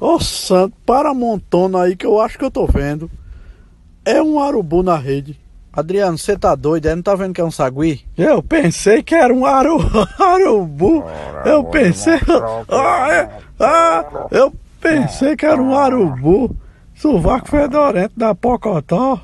Ô santo, para a montona aí que eu acho que eu tô vendo. É um arubu na rede. Adriano, você tá doido? Aí não tá vendo que é um sagui? Eu pensei que era um aru... arubu. Eu pensei. Ah, é... ah, eu pensei que era um arubu. Sovaco fedorento da Pocotó.